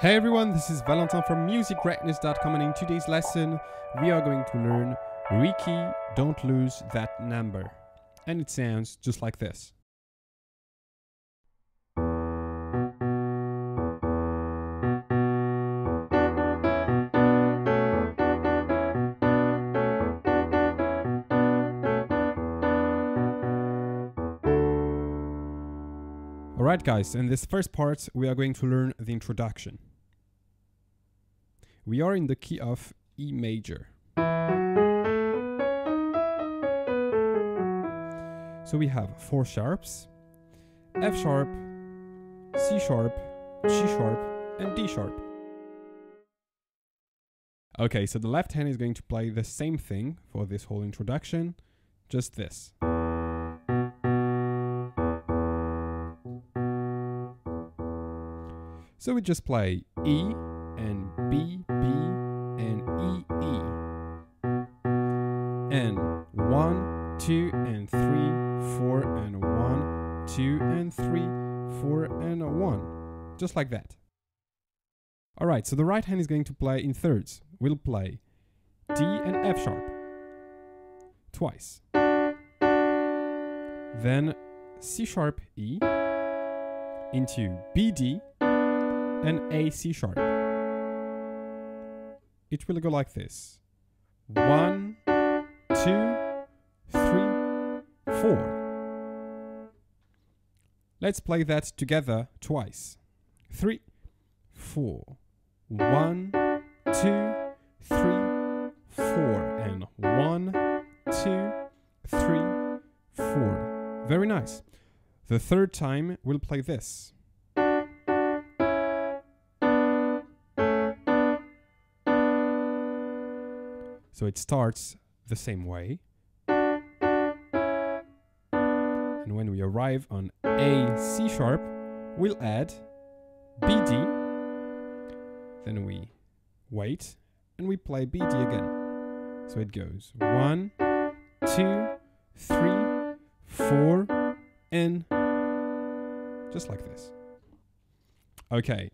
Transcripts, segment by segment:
Hey everyone, this is Valentin from musicgreatness.com and in today's lesson we are going to learn Rikki Don't Lose That Number. And it sounds just like this. Alright guys, in this first part we are going to learn the introduction. We are in the key of E major. So we have four sharps, F sharp, C sharp, G sharp, and D sharp. Okay, so the left hand is going to play the same thing for this whole introduction, just this. So we just play E and B, B, and E, E. And one, two, and three, four, and one, two, and three, four, and one. Just like that. Alright, so the right hand is going to play in thirds. We'll play D and F sharp. Twice. Then C sharp E into B D and A C sharp. It will go like this. One, two, three, four. Let's play that together twice. Three, four. One, two, three, four. And one, two, three, four. Very nice. The third time we'll play this. So it starts the same way. And when we arrive on A C sharp, we'll add B D. Then we wait and we play B D again. So it goes one, two, three, four, and just like this. Okay,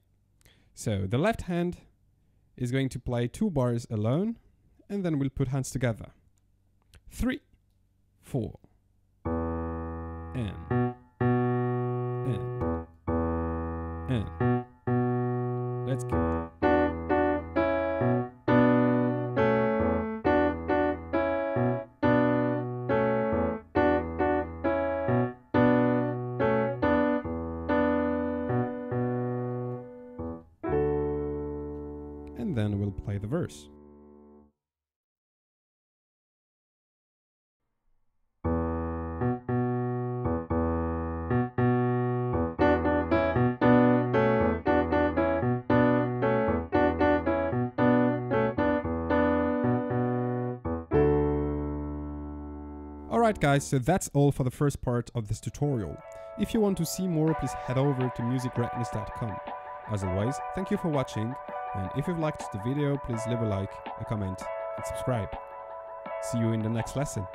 so the left hand is going to play two bars alone and then we'll put hands together. Three, four, and, and, and. Let's go. And then we'll play the verse. Alright guys, so that's all for the first part of this tutorial. If you want to see more, please head over to musicgreatness.com. As always, thank you for watching, and if you've liked the video, please leave a like, a comment, and subscribe. See you in the next lesson.